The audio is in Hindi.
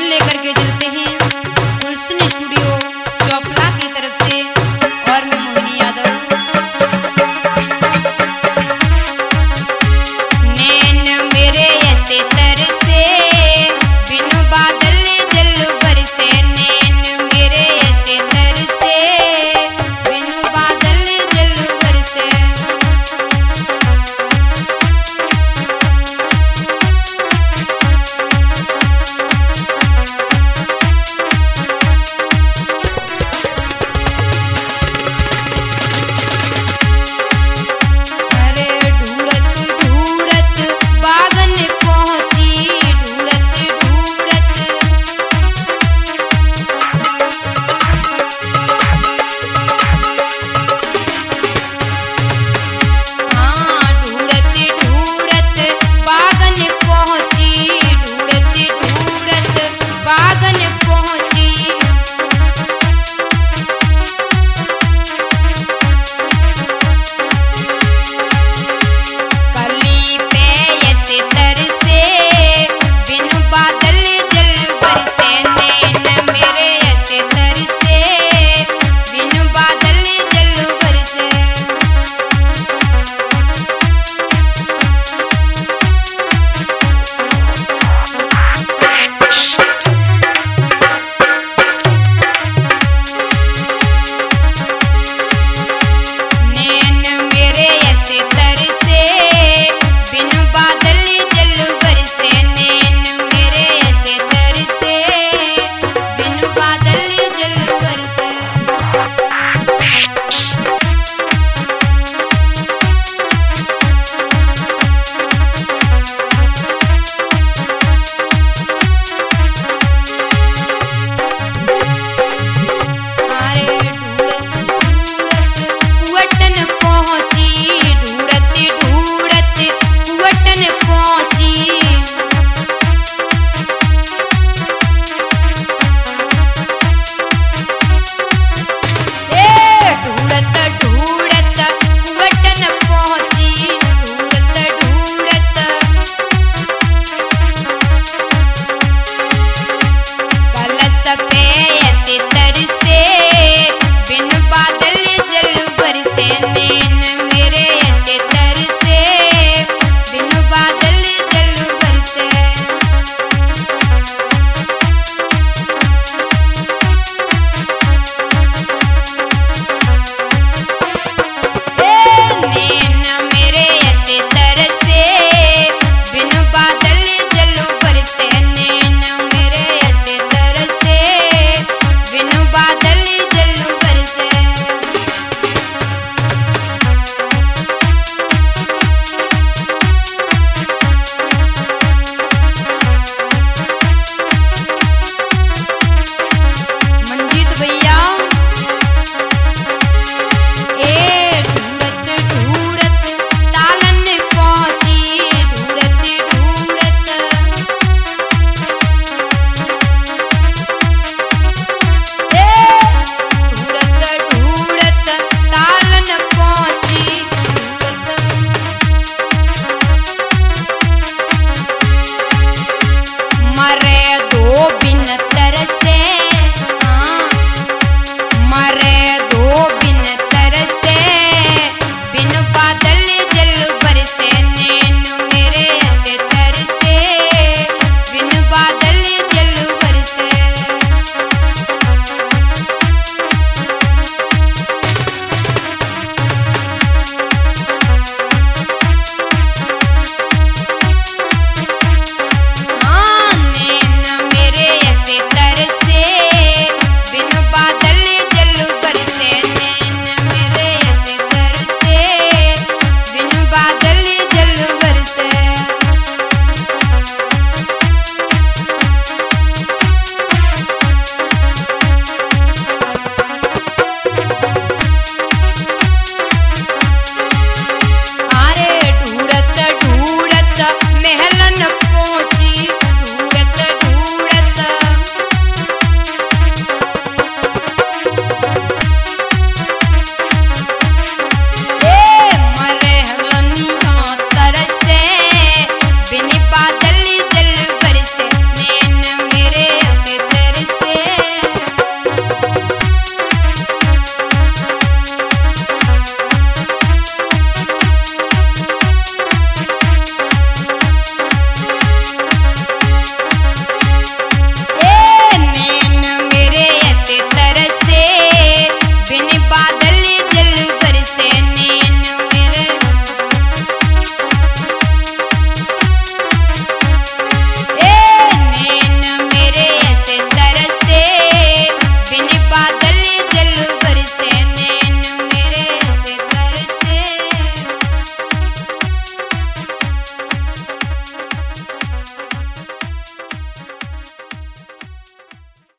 लेकर के चलते हैं।